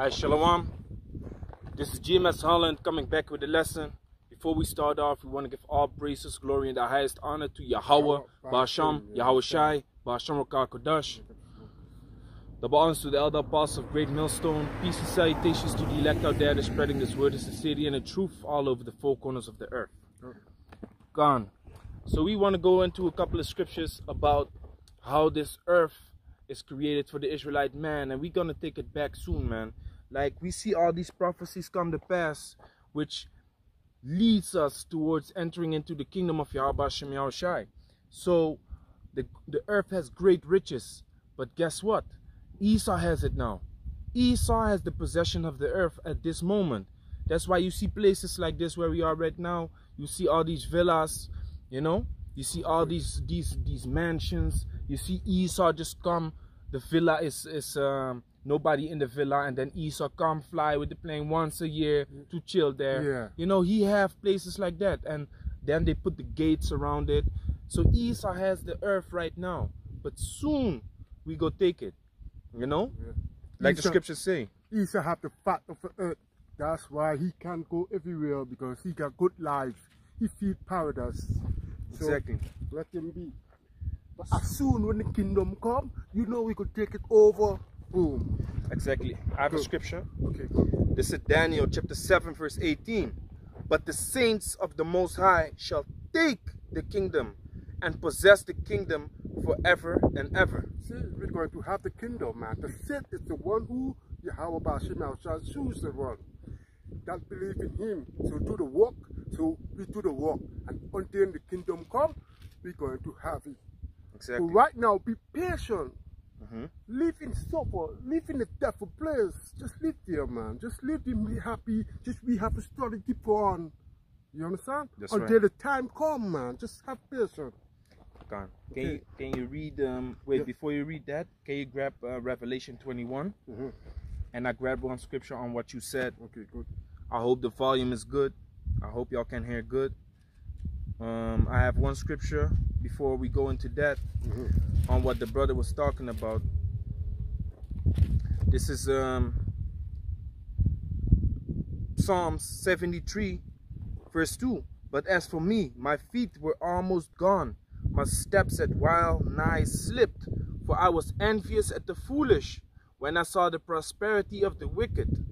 Hi, Shalom. This is GMS Holland coming back with a lesson. Before we start off, we want to give all praises, glory, and the highest honor to Yahweh, Basham, Yahweh Shai, Basham Kodash. The bonds to the elder apostles of Great Millstone. Peace and salutations to the elect out there that spreading this word of sincerity and the truth all over the four corners of the earth. Gone. So we want to go into a couple of scriptures about how this earth is created for the Israelite man, and we're gonna take it back soon, man. Like we see all these prophecies come to pass, which leads us towards entering into the kingdom of Yahweh Shem Yahushai. So the, the earth has great riches, but guess what? Esau has it now. Esau has the possession of the earth at this moment. That's why you see places like this where we are right now. You see all these villas, you know. You see all these these these mansions. You see Esau just come. The villa is is um, nobody in the villa, and then Esau come fly with the plane once a year to chill there. Yeah. You know he have places like that, and then they put the gates around it. So Esau has the earth right now, but soon we go take it. You know, Yeah. like the Esau- scriptures say. Esau have the fat of the earth. That's why he can't go everywhere because he got good life. He feel paradise. So Exactly. let him be. But as soon when the kingdom come, you know we could take it over. Boom. Exactly. I have a scripture. Okay, good. This is Daniel chapter 7, verse 18. But the saints of the Most High shall take the kingdom and possess the kingdom forever and ever. See, we're going to have the kingdom, man. The Sith is the one who Yahweh Bashim shall choose the one that believe in him. So do the work. So we do the work. And until the kingdom come, we're going to have it. So Exactly. right now, be patient. Mhm. Live in suffer. Live in a devil place. Just live there, man. Just live and be happy. Just we have happy. Story keep on. You understand? That's Until right. the time come, man. Just have patience. Can Okay. you can you read um wait Yeah. before you read that, can you grab uh, Revelation 21 Mhm. and I grab one scripture on what you said. Okay, good. I hope the volume is good. I hope y'all can hear good. Um I have one scripture before we go into that. Mhm. on what the brother was talking about. This is um, Psalms 73, verse 2. But as for me, my feet were almost gone, my steps had well nigh slipped, for I was envious at the foolish when I saw the prosperity of the wicked.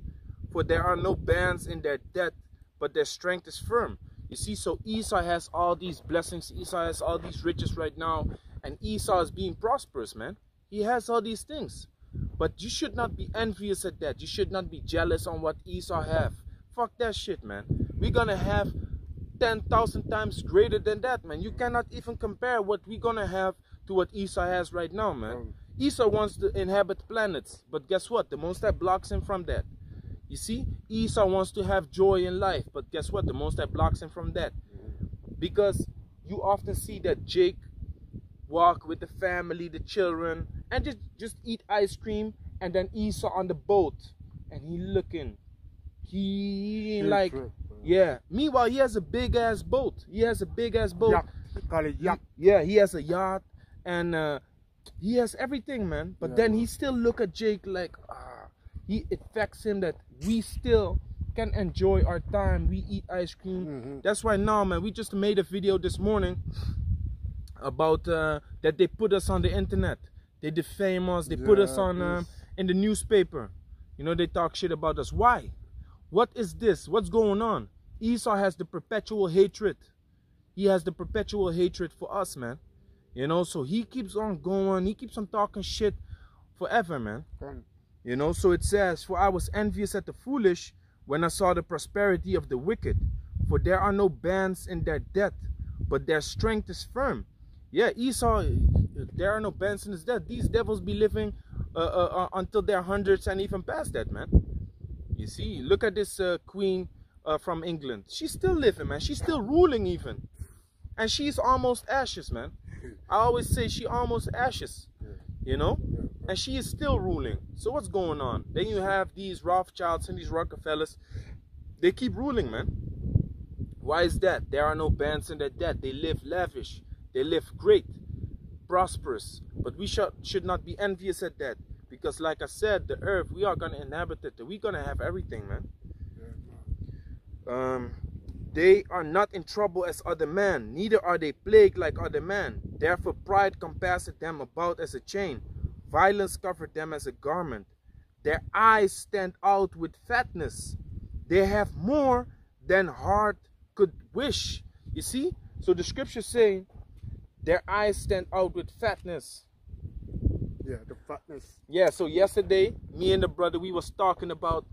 For there are no bands in their debt, but their strength is firm. You see, so Esau has all these blessings, Esau has all these riches right now, and Esau is being prosperous, man. He has all these things. But you should not be envious at that. You should not be jealous on what Esau have. Fuck that shit, man. We're gonna have 10,000 times greater than that, man. You cannot even compare what we're gonna have to what Esau has right now, man. Esau wants to inhabit planets, but guess what? The Most High blocks him from that. You see, Esau wants to have joy in life, but guess what? The Most High blocks him from that. Because you often see that Jake walk with the family, the children, and just, just eat ice cream, and then Esau on the boat, and he looking. He ain't like, trip, yeah. Meanwhile, he has a big ass boat. He has a big ass boat. Yacht. Call it yacht. Yeah, he has a yacht and uh, he has everything, man. But Yeah, then man. he still look at Jake like, ah, he it affects him that we still can enjoy our time. We eat ice cream. Mhm. That's why now, man, we just made a video this morning about uh, that they put us on the internet. They defame us. They put us on um, in the newspaper. You know, they talk shit about us. Why? What is this? What's going on? Esau has the perpetual hatred. He has the perpetual hatred for us, man. You know, so he keeps on going. He keeps on talking shit forever, man. You know, so it says, For I was envious at the foolish when I saw the prosperity of the wicked. For there are no bands in their debt, but their strength is firm. Yeah, Esau, there are no bands in his debt. These devils be living uh, uh, uh, until their hundreds and even past that, man. You see, look at this uh, queen uh, from England. She's still living, man. She's still ruling, even. And she's almost ashes, man. I always say she almost ashes, you know? and she is still ruling. So what's going on? Then you have these Rothschilds and these Rockefellers. They keep ruling, man. Why is that? There are no bands in their debt. They live lavish. They live great, prosperous. But we should should not be envious at that Because like I said, the earth, we are gonna inhabit it. We're gonna have everything, man. Yeah, man. Um, they are not in trouble as other men, neither are they plagued like other men. Therefore pride compasseth them about as a chain, violence covered them as a garment. Their eyes stand out with fatness. They have more than heart could wish. You see? So the scriptures say their eyes stand out with fatness. Yeah, the fatness. Yeah, so yesterday, me and the brother, we was talking about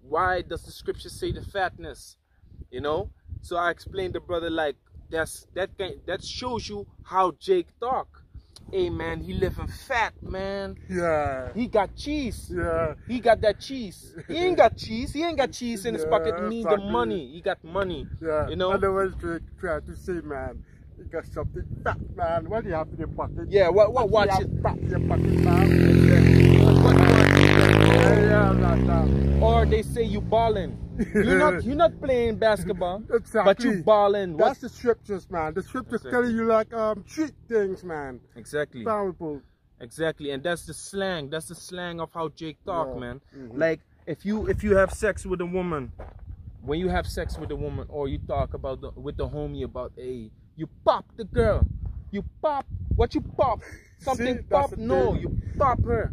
why does the scripture say the fatness? You know? So I explained the brother like that's that can that shows you how Jake talk. Hey man, he living fat, man. Yeah. He got cheese. Yeah. He got that cheese. He ain't got cheese. He ain't got cheese in his pocket. Yeah, He need the money. He got money. Yeah. You know? Otherwise, Drake try to say, man, you got something fat, man. What do you have in your pocket? Yeah, what what What watch it? you have fat in your pocket, man? What- what watch it? Yeah, yeah, like that. Or they say you balling. You're not you're not playing basketball, exactly. but you balling. What That's the scriptures, man. The scriptures Exactly. telling you like um treat things, man. exactly. Powerful. Exactly, and that's the slang. That's the slang of how Jake talk, Yeah. man. Mhm. Like if you if you have sex with a woman, when you have sex with a woman, or you talk about the, with the homie about, hey, you pop the girl, you pop what you pop, something See, pop. No, thing. you pop her.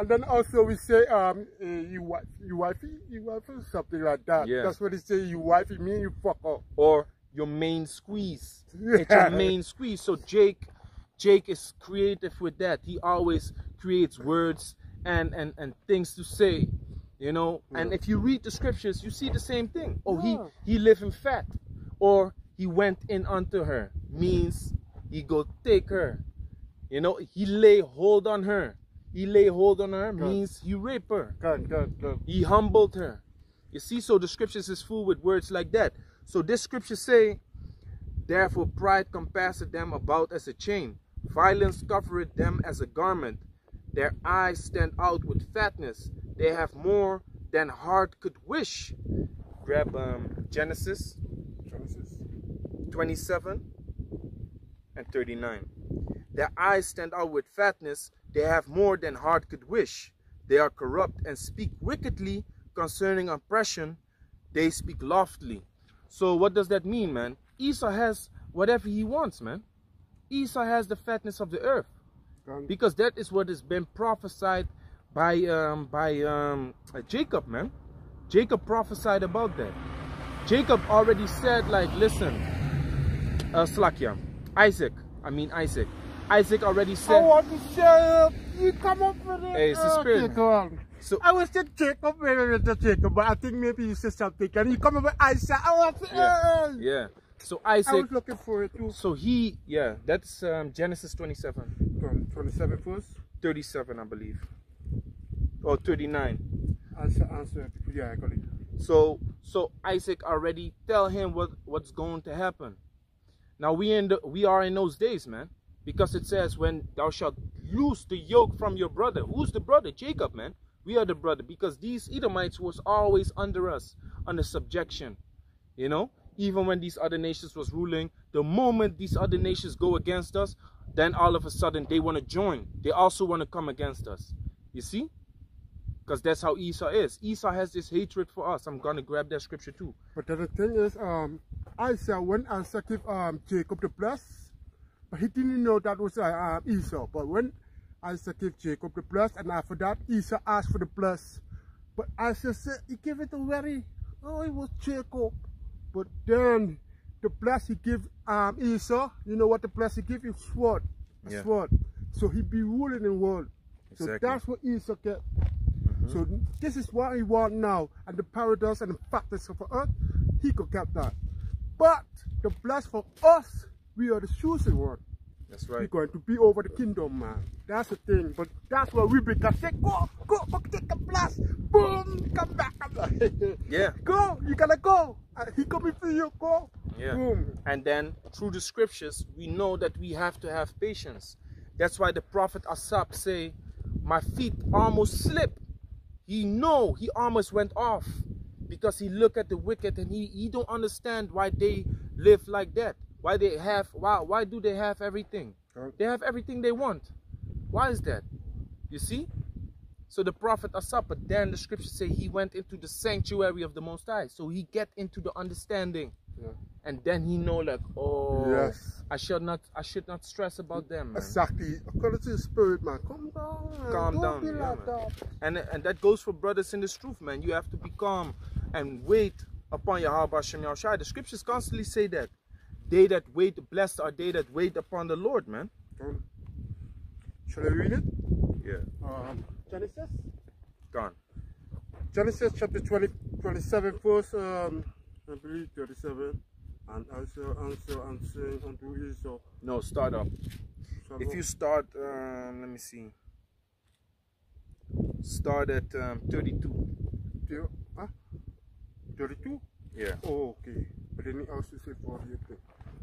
And then also we say um uh, you wife you wife you wifey something like that. Yeah. That's what they say you wifey mean you fuck up. or your main squeeze. It's your main squeeze. So Jake, Jake is creative with that. He always creates words and and and things to say, you know. And if you read the scriptures, you see the same thing. Oh, Yeah. he he in fat, or he went in unto her means he go take her. You know, he lay hold on her. He lay hold on her Good. means he raped her. Good, good, good. He humbled her. You see, so the scriptures is full with words like that. So this scripture say, Therefore pride compasseth them about as a chain, violence covereth them as a garment. Their eyes stand out with fatness. They have more than heart could wish. Grab um, Genesis Genesis. 27 and 39. Their eyes stand out with fatness, they have more than heart could wish. They are corrupt and speak wickedly concerning oppression, they speak loftily. So, what does that mean, man? Esau has whatever he wants, man. Esau has the fatness of the earth because that is what has been prophesied by um by um Jacob man Jacob prophesied about that Jacob already said like listen uh Slakia Isaac I mean Isaac Isaac already said. I want to it. You come up with it. Hey, it's the spirit, Okay, so I was just Jacob, just Jacob, but I think maybe you said something. Can you come up with Isaac? I want to, Yeah. hey. yeah so Isaac. I was looking for it too. so he yeah that's um Genesis 27 From 27 first. 37 I believe or 39 Answer, answer. Yeah, I got it. So so Isaac already tell him what what's going to happen. Now we in the we are in those days, man, because it says when thou shalt loose the yoke from your brother. Who's the brother? Jacob, man. We are the brother because these Edomites was always under us, under subjection. You know, even when these other nations was ruling, the moment these other nations go against us, then all of a sudden they want to join. They also want to come against us. You see? Because that's how Esau is. Esau has this hatred for us. I'm gonna grab that scripture too. But the thing is, um, Isaac, when Isaac gave um, Jacob the bless, but he didn't know that was uh, Esau. But when Isaac gave Jacob the bless, and after that, Esau asked for the bless. But Isaac said he gave it to very, oh, it was Jacob. But then the bless he gave um, Esau, you know what the bless he gave him? Sword. A Yeah. Sword. So he be ruling the world. Exactly. So that's what Esau get. Mhm. So this is what he want now, and the paradise and the fatness of earth, he could get that. But the bless for us, we are the chosen one. That's right. We're going to be over the kingdom, man. That's the thing. But that's what we because say, go, go, go take the blast. Boom, come back, come back. Yeah. go, you gotta go. Uh, he coming for you, go. Yeah. Boom. And then through the scriptures, we know that we have to have patience. That's why the prophet Asaph say, "My feet almost slipped." He know he almost went off because he look at the wicked and he he don't understand why they live like that. Why they have why why do they have everything? They have everything they want. Why is that? You see? So the prophet Asaph, but then the scriptures say he went into the sanctuary of the Most High. So he get into the understanding. Yeah. And then he know like, oh, Yes. I should not, I should not stress about them, man. Exactly. According to the spirit, man. Calm down. Man. Calm Don't down, Be yeah, like that. And and that goes for brothers in this truth, man. You have to be calm and wait upon Yahweh Hashem Yahushai. The scriptures constantly say that. They that wait, blessed are they that wait upon the Lord, man. Um, Shall I read it? Yeah. Um, Genesis? Gone. Genesis chapter 20, 27, verse, um, I believe 37. And answer and saying unto Esau, No, start up. shall If go- you start, um, let me see. Start at um, 32. Huh? 32? Yeah. Oh, okay. But then he also said 48.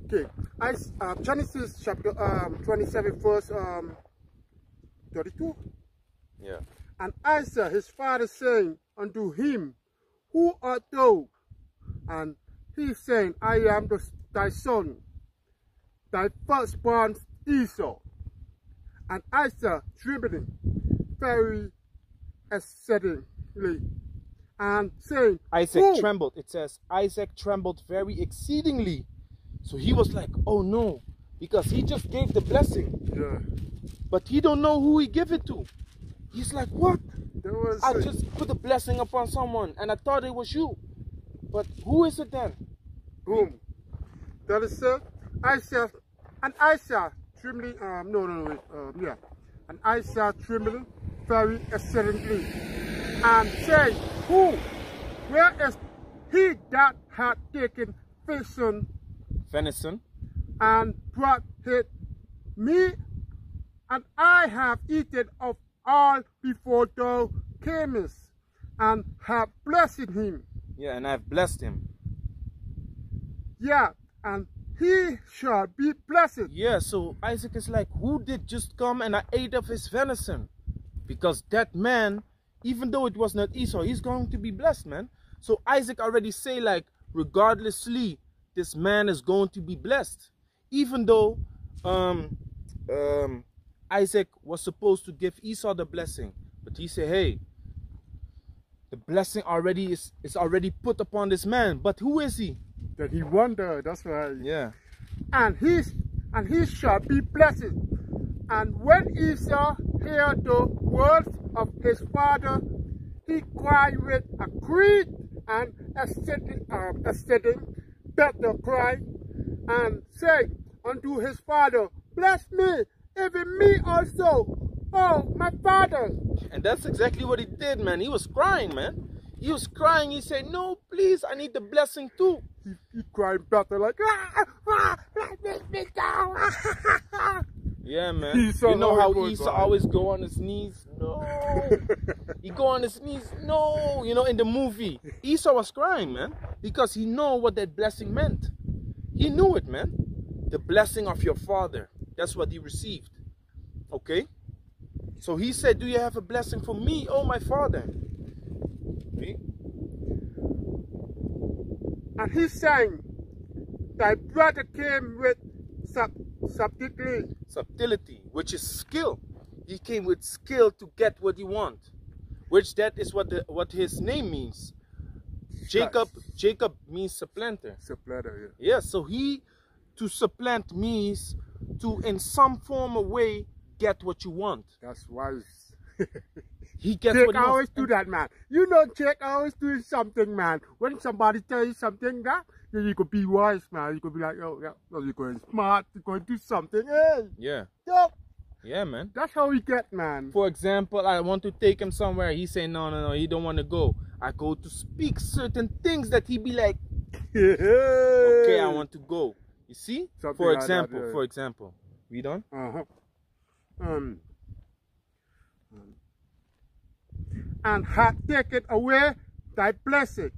Okay. I, uh, Genesis chapter um, 27, verse um, 32. Yeah. And Isaac his father saying unto him, Who art thou? And he saying, I am the, thy son, thy firstborn Esau. And Isaac trembling very exceedingly, and saying, Isaac Who? trembled. It says Isaac trembled very exceedingly. So he was like, oh no, because he just gave the blessing, Yeah. but he don't know who he give it to. He's like, what? There was I a- just put a blessing upon someone and I thought it was you. But who is it then? boom. That is said, Isaac, and Isaac trembling, um, no, no, no, um, yeah. And Isaac trembling very exceedingly, and saying, Who, where is he that had taken venison Venison. and brought it me? And I have eaten of all before thou camest, and have blessed him. Yeah, and I've blessed him. Yeah, and he shall be blessed. Yeah, so Isaac is like, who did just come and I ate of his venison? Because that man, even though it was not Esau, he's going to be blessed, man. So Isaac already say like, regardlessly, this man is going to be blessed. Even though um, um, Isaac was supposed to give Esau the blessing. But he said, hey, the blessing already is, is already put upon this man. But who is he? That he wondered, that's right. Yeah. And he and he shall be blessed. And when Esau heard the words of his father, he cried with a great and exceeding, um, exceeding better cry, and said unto his father, Bless me, even me also, oh my father. And that's exactly what he did, man. He was crying, man. He was crying. He said, No, please, I need the blessing too. He, he cried better like, ah, ah, let me go. Yeah, man. Esau you know how always Esau always go on his knees? No. he go on his knees? No. You know, in the movie, Esau was crying, man, because he know what that blessing meant. He knew it, man. The blessing of your father. That's what he received. Okay? So he said, Do you have a blessing for me, oh my father? See? And he sang, Thy brother came with sub subtlety, subtlety, which is skill. He came with skill to get what he want, which that is what the, what his name means. Jacob, Jacob means supplanter. supplanter, Yeah, Yeah, so he to supplant means to in some form or way get what you want. That's wise. He gets Jake what he always do that, man. You know, Jake always doing something, man. When somebody tell you something, that then you could be wise, man. You could be like, oh, yeah, you're going smart. You're going to do something. Hey, Yeah, yo, yeah, man. that's how we get, man. For example, I want to take him somewhere. He say no, no, no. He don't want to go. I go to speak certain things that he be like, okay, I want to go. You see? Something for like example, yeah. for example, we on. Uh-huh. Um, and had taken away thy blessing.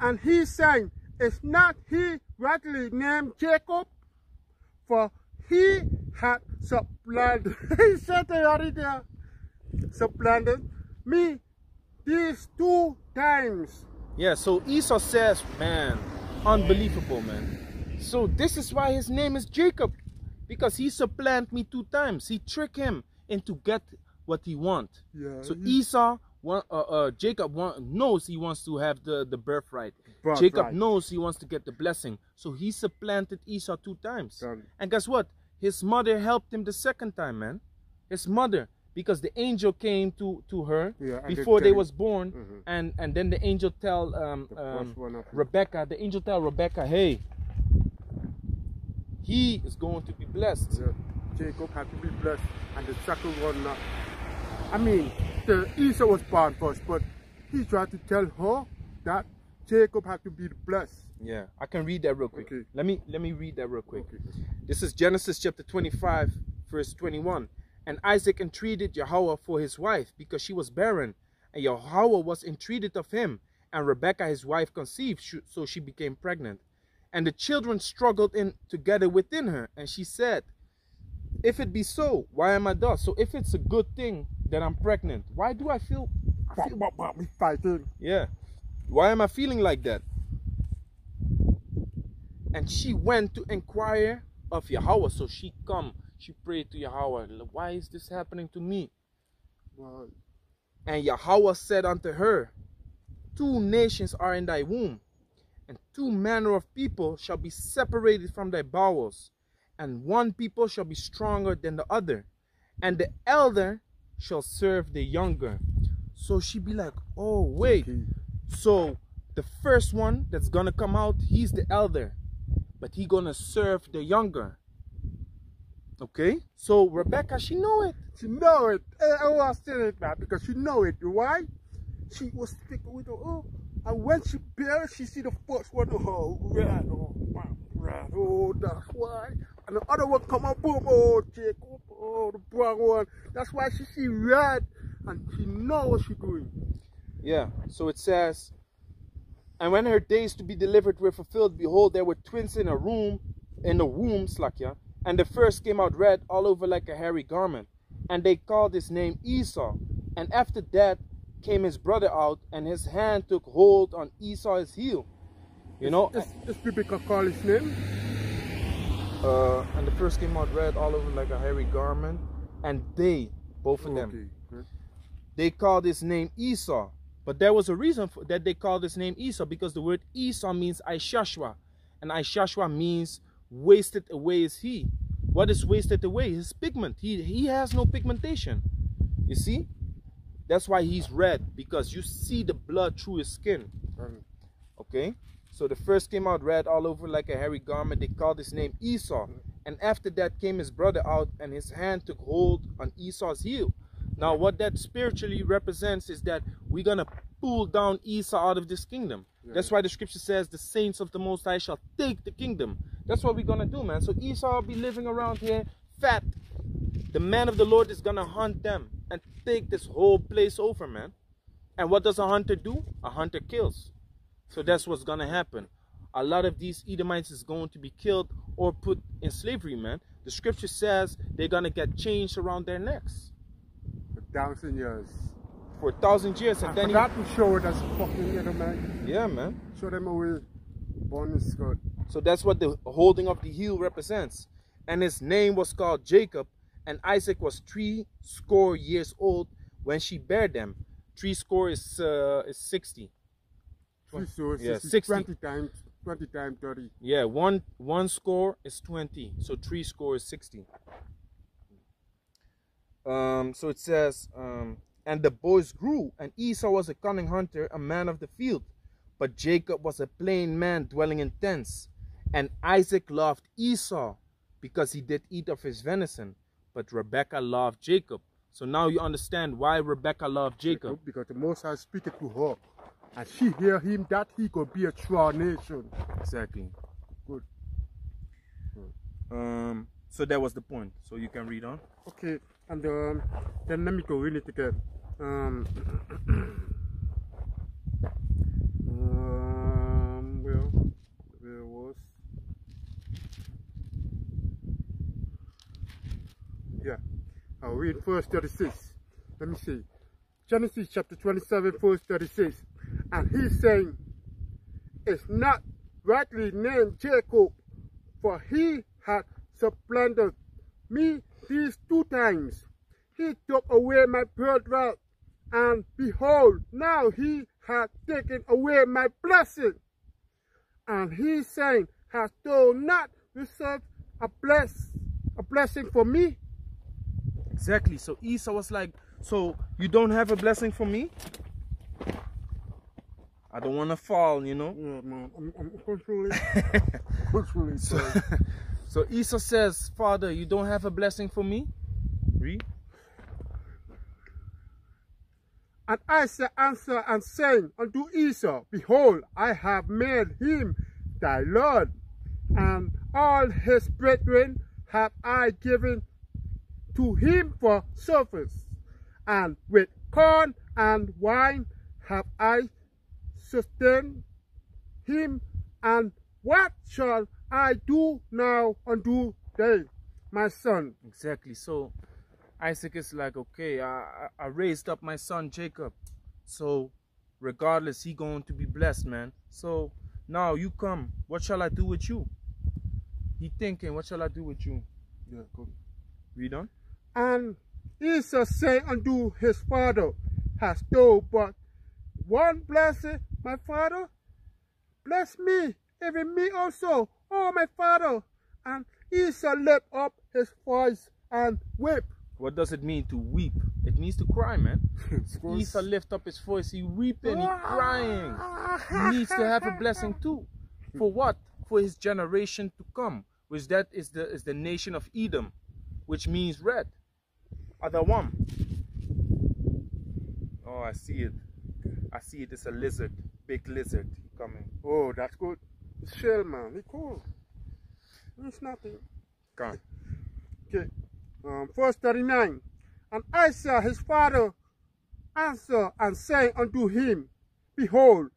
And he saying, Is not he rightly named Jacob? For he had supplanted, he said it already there, supplanted me these two times. Yeah, so Esau says, man, unbelievable, man. So this is why his name is Jacob, because he supplanted me two times. He tricked him into get what he want. Yeah. So he- Esau, want, uh, uh, Jacob want, knows he wants to have the, the birthright. Birthright. Jacob knows he wants to get the blessing. So he supplanted Esau two times. And guess what? His mother helped him the second time, man. His mother, because the angel came to, to her Yeah, they before they was born, Mhm. and, and then the angel tell um, The um, first one of- Rebecca, the angel tell Rebecca, hey, he is going to be blessed. Yeah. Jacob had to be blessed, and the second one not. I mean, the Esau was born first, but he tried to tell her that Jacob had to be blessed. Yeah, I can read that real quick. Okay. Let me let me read that real quick. Okay. This is Genesis chapter 25, verse 21. And Isaac entreated Yahweh for his wife because she was barren, and Yahweh was entreated of him. And Rebekah his wife conceived, so she became pregnant. And the children struggled in together within her, and she said, If it be so, why am I thus? So if it's a good thing that I'm pregnant, why do I feel I feel but, but fighting. yeah. Why am I feeling like that? And she went to inquire of Yahweh. So she come, she prayed to Yahweh. Why is this happening to me? Well, And Yahweh said unto her, Two nations are in thy womb, and two manner of people shall be separated from thy bowels, and one people shall be stronger than the other, and the elder shall serve the younger. So she be like, Oh, wait. okay. So the first one that's gonna come out, he's the elder, but he gonna serve the younger. Okay, so Rebecca, she know it. She know it. Eh, I was saying it now because she know it. Why? She was speaking with her. Oh, and when she bear, she see the first one. Oh, red, oh, red. Oh, that's why. And the other one come up, boom, oh, Jacob, oh, the brown one. That's why she see red, and she know what she doing. Yeah. So it says, and when her days to be delivered were fulfilled, behold, there were twins in a room, in the womb, Slakia, and the first came out red all over like a hairy garment, and they called his name Esau. And after that came his brother out, and his hand took hold on Esau's heel. You know, This, this biblical call his name. uh, and the first came out red all over like a hairy garment, and they, both of them, Okay, they called his name Esau. But there was a reason for that they called this name Esau because the word Esau means Ishashwa, and Ishashwa means wasted away is he. What is wasted away? His pigment. He he has no pigmentation. You see? That's why he's red because you see the blood through his skin. Okay? So the first came out red all over like a hairy garment. They called his name Esau. And after that came his brother out, and his hand took hold on Esau's heel. Now, what that spiritually represents is that we're going to pull down Esau out of this kingdom. That's why the scripture says the saints of the Most High shall take the kingdom. That's what we're going to do, man. So Esau will be living around here fat. The man of the Lord is going to hunt them and take this whole place over, man. And what does a hunter do? A hunter kills. So that's what's gonna happen. A lot of these Edomites is going to be killed or put in slavery, man. The scripture says they're gonna get chains around their necks thousand years. for a thousand years, and I then forgot to show it as fucking little man. yeah, man. Show them away. Born in skirt. So that's what the holding of the heel represents. And his name was called Jacob, and Isaac was three score years old when she bare them. Three score is uh, is sixty. Three so Yeah, 60, 60. 20 times, 20 times 30. Yeah, one one score is 20. So three score is 60. Um, so it says, um, and the boys grew, and Esau was a cunning hunter, a man of the field, but Jacob was a plain man dwelling in tents. And Isaac loved Esau because he did eat of his venison, but Rebekah loved Jacob. So now you understand why Rebekah loved Jacob. Because the Most High speak to her. And she hear him that he could be a true nation. Exactly. Good. Um, so that was the point. So you can read on. Okay, and um, then let me go in it again. Um, um, well, where was? Yeah, I'll read verse 36. Let me see. Genesis chapter 27, verse 36. And he's saying, It's not rightly named Jacob, for he had supplanted me these two times. he took away my birthright, and behold, now he hath taken away my blessing. And he saying, Hast thou not reserved a bless a blessing for me? Exactly. So Esau was like, So you don't have a blessing for me? I don't want to fall, you know. Yeah, man. I'm, I'm controlling. controlling. So, so Esau says, Father, you don't have a blessing for me? Read. And Isaac answered and said unto Esau, Behold, I have made him thy Lord, and all his brethren have I given to him for service, and with corn and wine have I sustained him, and what shall I do now unto thee, my son? Exactly. So Isaac is like, okay, I, I raised up my son Jacob. So regardless, he going to be blessed, man. So now you come. What shall I do with you? He thinking, what shall I do with you? Yeah, good. Read on. And Esau said unto his father, Hast thou but one blessing, my father? Bless me, even me also, oh my father. And Esau lifted up his voice and wept. What does it mean to weep? It means to cry, man. Esau lift up his voice, he weeping, he ah. crying. He needs to have a blessing too. For what? For his generation to come, which that is the is the nation of Edom, which means red. Other one. Oh, I see it. I see it. It's a lizard, big lizard coming. Oh, that's good. Shell, man. He cool. It's nothing. Come. Okay. Um, verse 39. And Isaac his father answered and said unto him, Behold,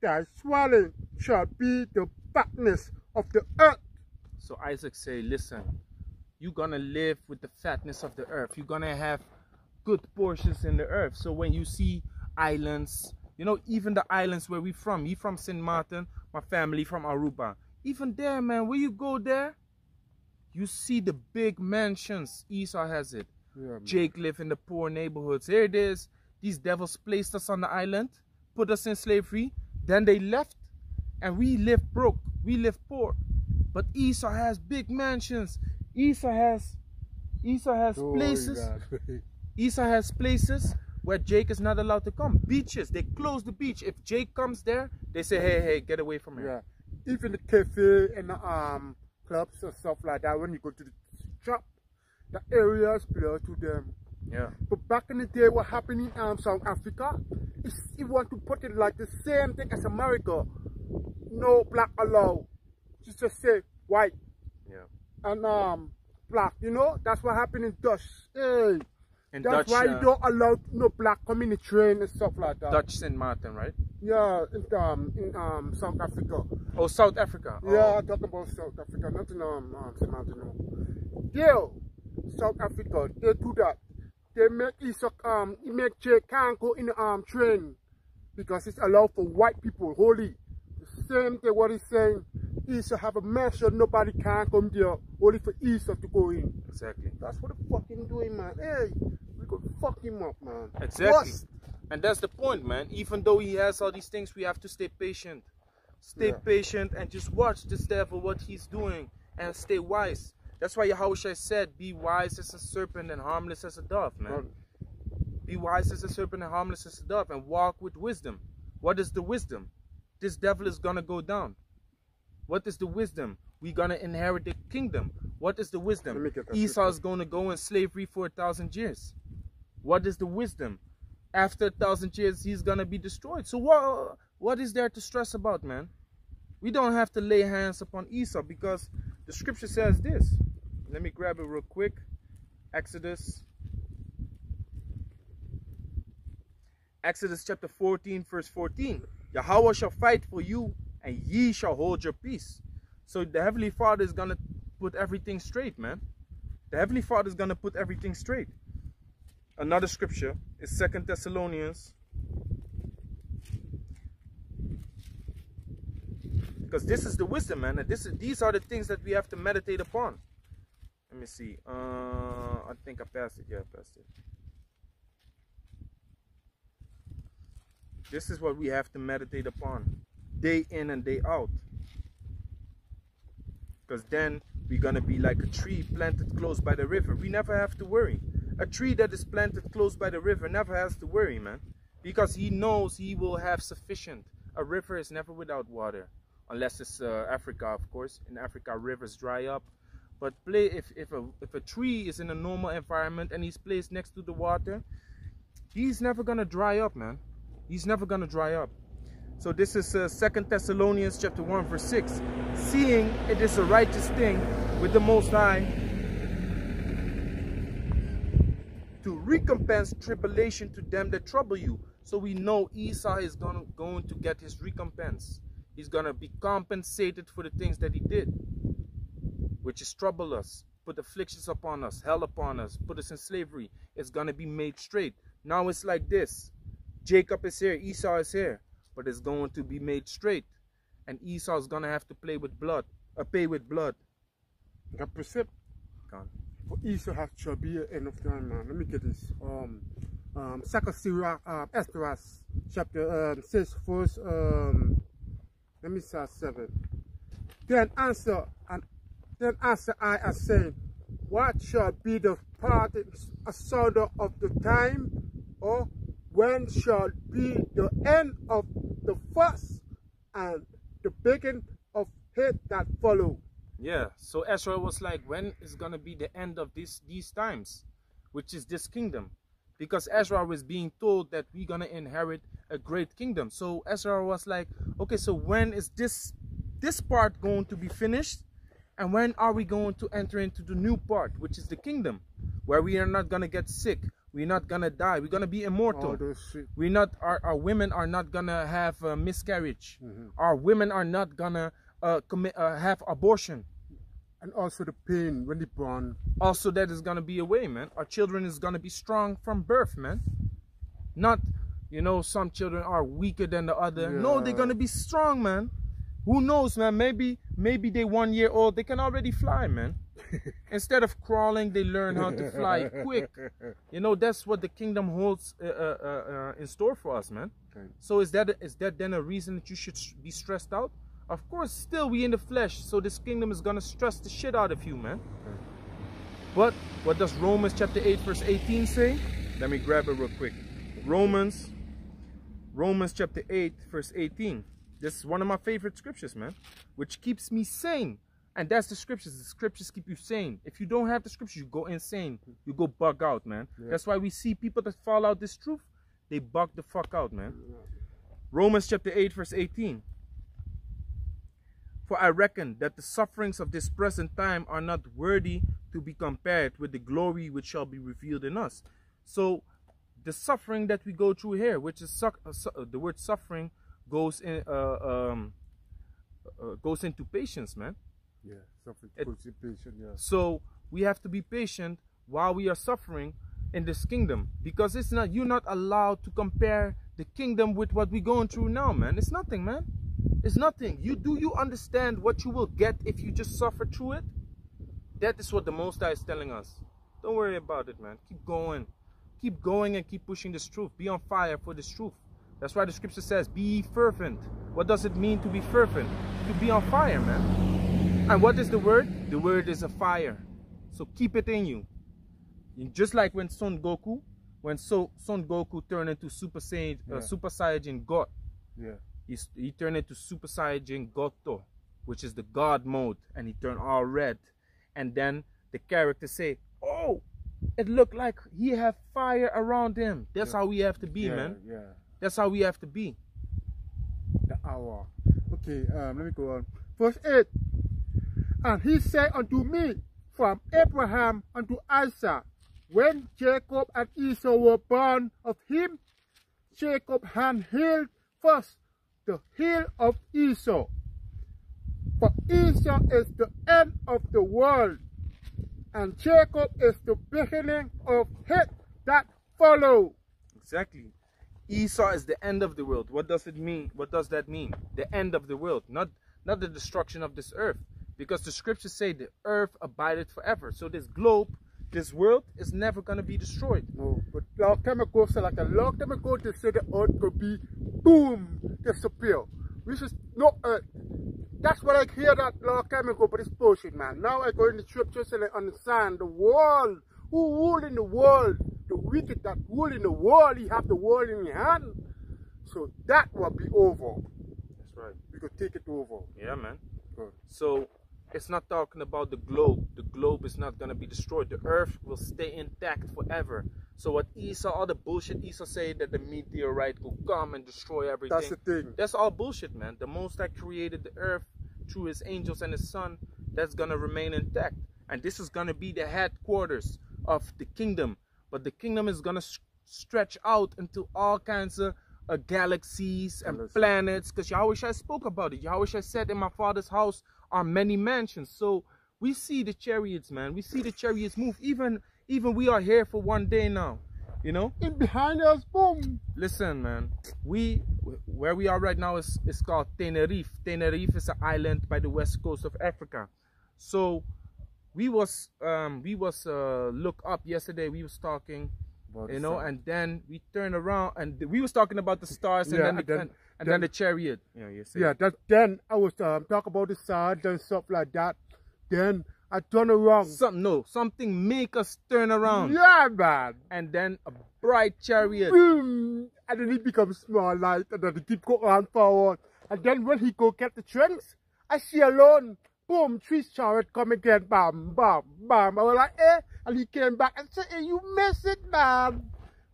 thy swelling shall be the fatness of the earth. So Isaac say, listen, you're gonna live with the fatness of the earth. You're gonna have good portions in the earth. So when you see islands, you know, even the islands where we from, he from St. Martin, my family from Aruba. Even there, man, where you go there, you see the big mansions. Esau has it. Yeah, Jake live in the poor neighborhoods. Here it is. These devils placed us on the island, put us in slavery. Then they left, and we live broke. We live poor. But Esau has big mansions. Esau has, Esau has Oh, places. Esau has places where Jake is not allowed to come. Beaches. They close the beach. If Jake comes there, they say, "Hey, hey, get away from here." yeah. Even the cafe and the um clubs and stuff like that, when you go to the shop, the areas belong to them. Yeah. But back in the day, what happened in um, South Africa, is you want to put it like the same thing as America. No black allowed. Just just say white Yeah. and um black. You know, that's what happened in Dutch. Hey, In that's Dutch, why you uh, don't allow no black the train and stuff like that. Dutch St. Martin, right? Yeah, in um in um South Africa. Oh, South Africa. Oh. Yeah, I'm talking about South Africa, not in um, um St. Martin, no. Yeah, South Africa, they do that. They make Isaac, um, make Jake can't go in the um, train because it's allowed for white people, holy. Same thing what he's saying, Esau have a mansion, nobody can come there, only for Esau to go in. Exactly. That's what the fucking doing, man. Hey, we could fuck him up, man. Exactly. Bust. And that's the point, man. Even though he has all these things, we have to stay patient. Stay Yeah. patient and just watch this devil, what he's doing, and stay wise. That's why Yahushua said, Be wise as a serpent and harmless as a dove, man. Man, Be wise as a serpent and harmless as a dove, and walk with wisdom. What is the wisdom? This devil is gonna go down. What is the wisdom? We're gonna inherit the kingdom. What is the wisdom? me get that Esau is gonna go in slavery for a thousand years. What is the wisdom? After a thousand years, he's gonna be destroyed. So what? What is there to stress about, man? We don't have to lay hands upon Esau because the scripture says this. Let me grab it real quick. Exodus. Exodus chapter 14, verse 14. Yahweh shall fight for you, and ye shall hold your peace. So the Heavenly Father is gonna put everything straight, man. The Heavenly Father is gonna put everything straight. Another scripture is Second Thessalonians. Because this is the wisdom, man. And this is, these are the things that we have to meditate upon. Let me see. Uh, I think I passed it. Yeah, I passed it. This is what we have to meditate upon day in and day out. Because then we're going to be like a tree planted close by the river. We never have to worry. A tree that is planted close by the river never has to worry, man. Because he knows he will have sufficient. A river is never without water. Unless it's uh, Africa, of course. In Africa, rivers dry up. But play if, if, a, if a tree is in a normal environment and he's placed next to the water, he's never going to dry up, man. He's never going to dry up. So this is uh, Second Thessalonians chapter 1 verse 6. Seeing it is a righteous thing with the Most High to recompense tribulation to them that trouble you. So we know Esau is gonna, going to get his recompense. He's going to be compensated for the things that he did, which is trouble us, put afflictions upon us, hell upon us, put us in slavery. It's going to be made straight. Now it's like this. Jacob is here, Esau is here, but it's going to be made straight. And Esau is going to have to play with blood, uh, pay with blood. The precept Gone. for Esau has to be end of time, man. Let me get this. Um, um, Second Sirach, uh, Esdras, chapter um, six, verse um, let me start seven. Then answer and then answer I as saying, What shall be the parting asunder of the time, or when shall be the end of the first and the beginning of hate that follow? Yeah, so Ezra was like, when is gonna be the end of this these times, which is this kingdom? Because Ezra was being told that we're gonna inherit a great kingdom. So Ezra was like, okay, so when is this this part going to be finished? And when are we going to enter into the new part, which is the kingdom, where we are not gonna get sick, we're not gonna die, we're gonna be immortal. All those shit. We're not our, our women are not gonna have uh, miscarriage. Mhm. Our women are not gonna uh, commit uh, have abortion. And also the pain when they born. also that is gonna be away, man. Our children is gonna be strong from birth, man. Not, you know, some children are weaker than the other. No, they're gonna be strong, man. Who knows, man? Maybe, maybe they one year old, they can already fly, man. Instead of crawling, they learn how to fly quick. You know, that's what the kingdom holds uh, uh, uh, uh, in store for us, man. Okay. So is that is that then a reason that you should be stressed out? Of course, still we in the flesh, so this kingdom is gonna stress the shit out of you, man. But what does Romans chapter 8 verse 18 say? Let me grab it real quick. Romans Romans chapter 8 verse 18. This is one of my favorite scriptures, man, which keeps me sane. And that's the scriptures. The scriptures keep you sane. If you don't have the scriptures, you go insane. You go bug out, man. Yeah. That's why we see people that fall out this truth, they bug the fuck out, man. Romans chapter 8, verse 18. For I reckon that the sufferings of this present time are not worthy to be compared with the glory which shall be revealed in us. So, the suffering that we go through here, which is uh, uh, the word suffering, goes in uh, um, uh, goes into patience, man. Yeah, suffering yeah. So we have to be patient while we are suffering in this kingdom because it's not you're not allowed to compare the kingdom with what we're going through now, man. It's nothing, man. It's nothing. You do you understand what you will get if you just suffer through it? That is what the Most High is telling us. Don't worry about it, man. Keep going. Keep going and keep pushing this truth. Be on fire for this truth. That's why the scripture says, be fervent. What does it mean to be fervent? To be on fire, man. And what is the word? The word is a fire. So keep it in you. And Just like when Son Goku, when so Son Goku turned into Super Saiyan, uh, Super Saiyajin God, Yeah. he's, he turned into Super Saiyan Goto, which is the God mode, and he turned all red. And then the character say, "Oh, it looked like he have fire around him." That's Yeah. how we have to be, yeah, man. Yeah. That's how we have to be. the hour. Okay, um, let me go on. Verse 8. And he said unto me, From Abraham unto Isaac, when Jacob and Esau were born of him, Jacob had healed first the heel of Esau. For Esau is the end of the world, and Jacob is the beginning of it that follow. Exactly. Esau is the end of the world. What does it mean? What does that mean? The end of the world, not not the destruction of this earth. Because the scriptures say the earth abideth forever. So this globe, this world is never gonna be destroyed. No, but long time ago, so like a long time ago, they said the earth could be boom, disappear. Which is no earth. That's what I hear that long time ago, but it's bullshit, man. Now I go in the scriptures and I understand the world. Who rule in the world? The wicked that rule in the world, you have the world in your hand. So that will be over. That's right. We could take it over. Yeah, man. Good. So it's not talking about the globe. The globe is not gonna be destroyed. The earth will stay intact forever. So what Esau, all the bullshit Esau say that the meteorite will come and destroy everything. That's the thing. That's all bullshit, man. The Most High created the earth through His angels and His Son. That's gonna remain intact, and this is gonna be the headquarters of the kingdom. But the kingdom is gonna s- stretch out into all kinds of uh, galaxies and planets. Because Yahawashi spoke about it. Yahawashi said, "In my Father's house are many mansions." So we see the chariots, man. We see the chariots move. Even even we are here for one day now. You know. In behind us, boom. Listen, man. We where we are right now is is called Tenerife. Tenerife is an island by the west coast of Africa. So we was um we was uh look up yesterday. We was talking, you know, and then we turned around and we was talking about the stars and Yeah, then the, and then- and, and then, the chariot. Yeah, you. Yeah, that then I was um, talk about the sun and stuff like that. Then I turn around. Some no something make us turn around Yeah, man. and then a bright chariot. Boom. And then he becomes small light and then he keep going on forward. And then when he go get the trunks, I see alone. Boom, three chariot come again. Bam, bam, bam. I was like, eh. And he came back and said, hey, you miss it, man.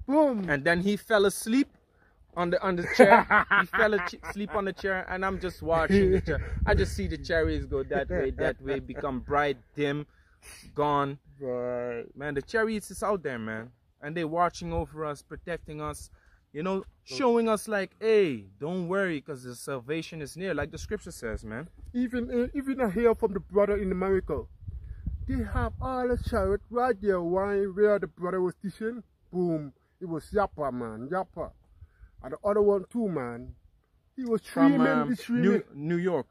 Boom. and then he fell asleep on the on the chair. he fell asleep on the chair, and I'm just watching the chair. I just see the cherries go that way, that way, become bright, dim, gone. right. Man, the cherries is out there, man, and they watching over us, protecting us. You know, showing us like, hey, don't worry, because the salvation is near, like the scripture says, man. Even uh, even I hear from the brother in America, they have all the chariot right there where, where the brother was teaching. Boom, it was Yappa man, Yappa, and the other one too, man. He was From streaming, um, streaming. New New York.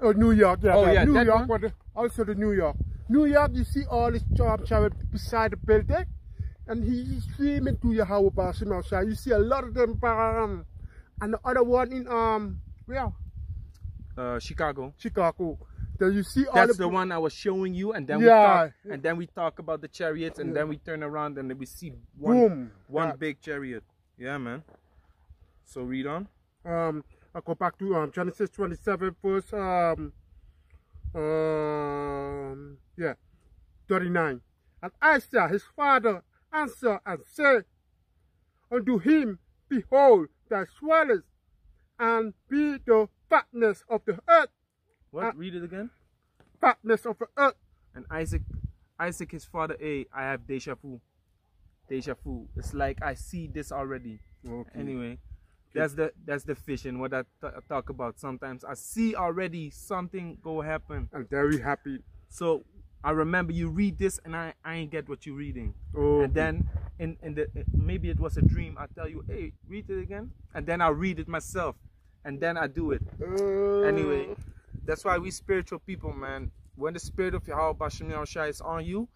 Oh, New York, yeah, Oh, yeah, New that York, one? but also the New York. New York, you see all this job chariot beside the building, and he's streaming to Yahweh Bashim outside. You see a lot of them, um, and the other one in um, where Uh, Chicago. Chicago. Then you see all That's the the one I was showing you, and then Yeah. we talk, and then we talk about the chariots, and Yeah. then we turn around and then we see one boom. one Yeah. big chariot. Yeah, man. So read on. um, I go back to um, Genesis 27, verse um, um, yeah, 39. And Isaac, his father, answered and said unto him, Behold, thy swellest, and be the fatness of the earth, What? Uh, read it again. fatness of the earth. And Isaac, Isaac, his father. a, I have deja vu. Deja vu. It's like I see this already. Okay. Anyway, that's the that's the vision. What I talk about. Sometimes I see already something go happen. I'm very happy. So I remember you read this, and I I ain't get what you're reading. Oh, and then in, in the maybe it was a dream i tell you hey read it again and then i'll read it myself and then i do it uh, anyway that's why we spiritual people man when the spirit of Yahweh Bashem Yahushua is on you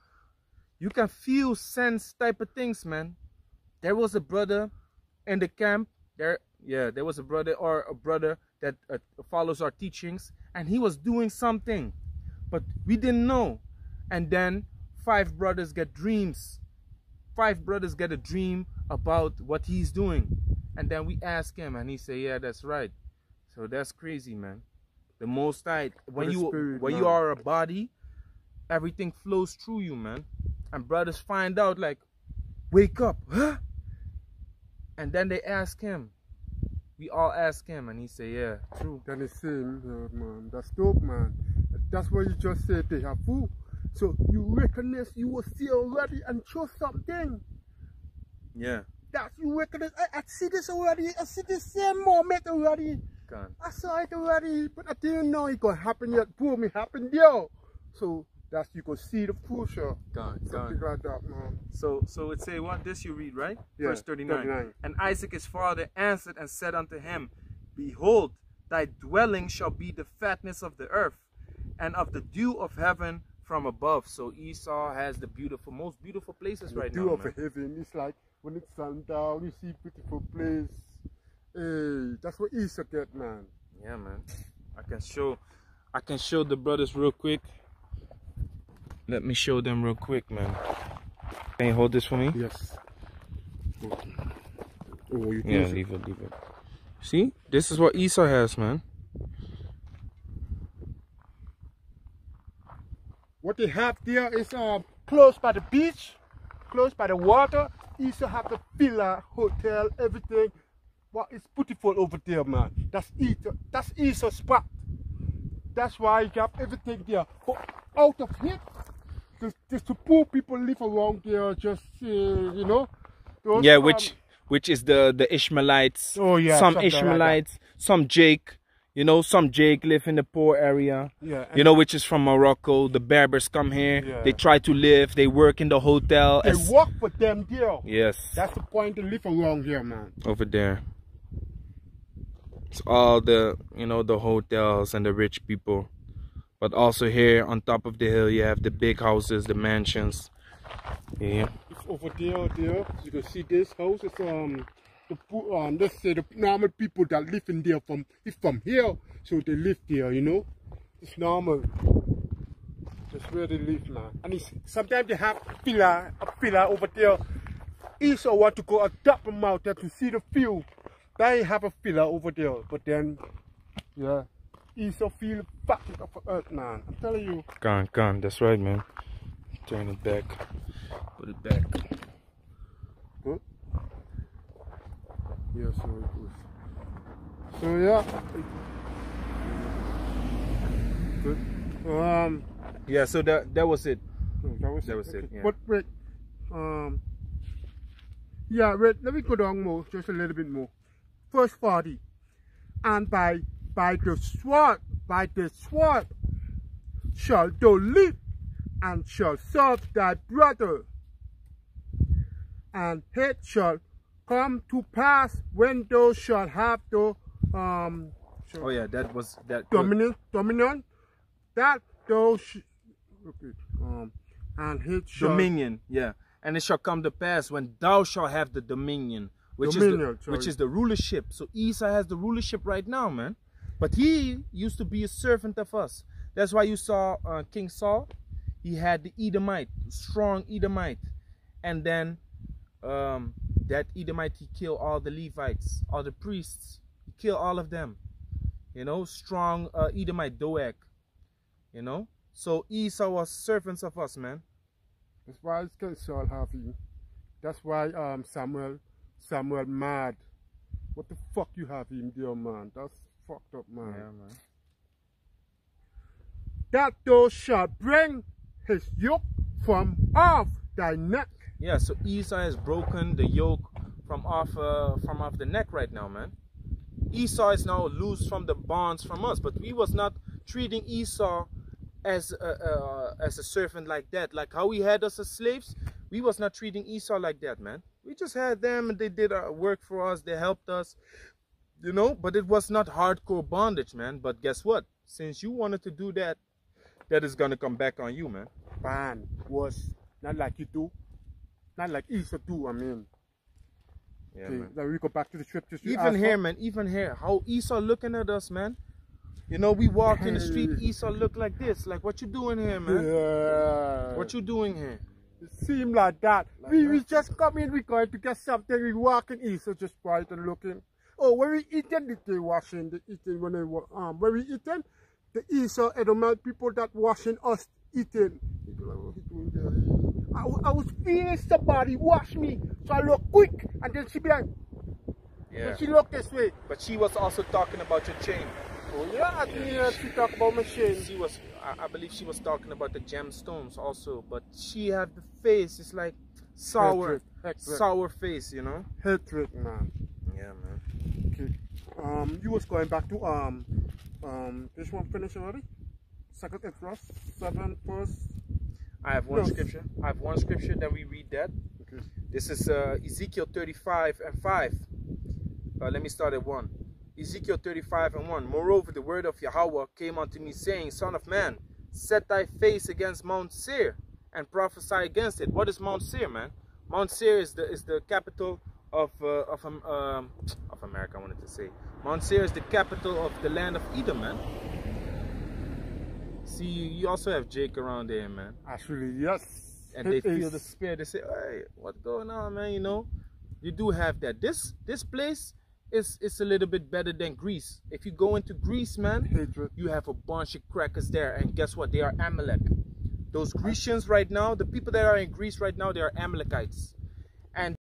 you can feel sense type of things man there was a brother in the camp there yeah there was a brother or a brother that uh, follows our teachings and he was doing something. But we didn't know. And then five brothers get dreams. Five brothers get a dream about what he's doing. And then we ask him and he say yeah that's right. So that's crazy man. The most high when you spirit, when man. you are a body everything flows through you man. And brothers find out like wake up huh? And then they ask him we all ask him and he say yeah true Then the same, uh, man. That's dope, man. That's what you just said. They have food. So you recognize you will see already and show something. yeah That's you recognize. I, I see this already. I see the same moment already. gone I saw it already, but I didn't know it gonna happen yet. Boom, it happened yo. So that's you can see the future. gone Something gone like that, man. so so it say what this you read right Yeah, verse 39. 39. and isaac his father answered and said unto him behold thy dwelling shall be the fatness of the earth and of the dew of heaven from above. So Esau has the beautiful, most beautiful places the right dew now. of man. heaven. It's like when it's sundown, you see beautiful place. Hey, that's what Esau get, man. Yeah, man. I can show, I can show the brothers real quick. Let me show them real quick, man. Can you hold this for me? Yes. Oh, oh you Yeah, leave it, leave it. See, this is what Esau has, man. What they have there is um close by the beach, close by the water. Esau have the villa, hotel, everything. What is beautiful over there, man. That's Esau. That's Esau spot. That's why you have everything there. But out of it, just, just the poor people live around there. Just uh, you know. those, Yeah, um, which which is the the Ishmaelites. Oh, yeah, some something like. Ishmaelites, some Jake. You know, some Jake live in the poor area. Yeah, You know, which is from Morocco. The Berbers come here. Yeah. They try to live. They work in the hotel. they as- work for them there. yes, That's the point. They live around here, man. over there. It's all the you know the hotels and the rich people. But also here on top of the hill, you have the big houses, the mansions. Yeah. It's over there, there. You can see this house. It's um the um let's say the normal people that live in there from it's from here, so they live there. You know, it's normal. That's where they live now. And sometimes they have villa, a villa over there. Esau want to go up top of mountain to see the view. They have a villa over there, but then yeah, Esau feel fucking of earth, man. I'm telling you. Gone, gone. That's right, man. Turn it back. Put it back. Good. Yeah, so it was. So yeah. Good. Um. Yeah, so that that was it. that was That was it, Okay. yeah. But wait. Um. Yeah, wait. Let me go down more, just a little bit more. First party, and by by the sword, by the sword, shall thou live, and shall serve thy brother. And it shall come to pass when thou shalt have the um Oh yeah, that was that. dominion dominion that thou sh- um and it shall dominion yeah and it shall come to pass when thou shalt have the dominion which Dominion, is the, which is the rulership so esau has the rulership right now man but he used to be a servant of us. That's why you saw uh, king saul. He had the edomite strong edomite. And then um, that edomite he killed all the levites all the priests. He killed all of them. You know strong uh, edomite doeg. You know? So esau was servants of us man. That's why it's King Saul have him. That's why um Samuel Samuel mad. What the fuck you have him there man? That's fucked up man. man. That thou shalt bring his yoke from off thy neck. Yeah, so Esau has broken the yoke from off uh, from off the neck right now, man. Esau is now loose from the bonds from us, but we was not treating Esau as a, uh, as a servant like that. Like how he had us as slaves, we was not treating Esau like that, man. We just had them and they did our work for us. They helped us, you know. But it was not hardcore bondage, man. But guess what? Since you wanted to do that, that is gonna come back on you, man. Man was not like you do. Not like Esau do, I mean. Yeah, Okay, man. now we go back to the scriptures. you Even here, man, even here, how Esau looking at us, man. You know, we walk in the street. Esau look like this. Like, what you doing here, man? Yeah. What you doing here? It seemed like that. Like we, that. we just come in, we going to get something, we walking in, so just quiet and looking. Oh, when we eating, the they washing, the eating when they wa- um when we eating, the Esau Edomite people that washing us eating. People like, what he doing there? I, I was feeling somebody wash me, so I look quick, and then she be like, Yeah. she look this way. But she was also talking about your chain. Oh yeah, I yeah, she talk about machine. She was, I, I believe she was talking about the gemstones also. But she had the face, it's like sour, Hatred, hatred. sour face, you know? Hatred, man. Yeah, man. Um, you was going back to um, um, this one finished already. Second Ezra seven verse. I have one No. scripture. I have one scripture, then we read that. Okay. This is uh, Ezekiel 35 and 5. Uh, let me start at 1. Ezekiel 35 and 1. Moreover, the word of Yahweh came unto me, saying, Son of man, set thy face against Mount Seir and prophesy against it. What is Mount Seir, man? Mount Seir is the is the capital of uh, of um, um, of America. I wanted to say Mount Seir is the capital of the land of Edom, man. See, you also have Jake around there, man. Actually, yes. And they feel is. the spirit. They say, "Hey, what's going on, man?" You know, you do have that. This this place is is a little bit better than Greece. If you go into Greece, man, hatred. you have a bunch of crackers there, and guess what? They are Amalek. Those Grecians right now, the people that are in Greece right now, they are Amalekites.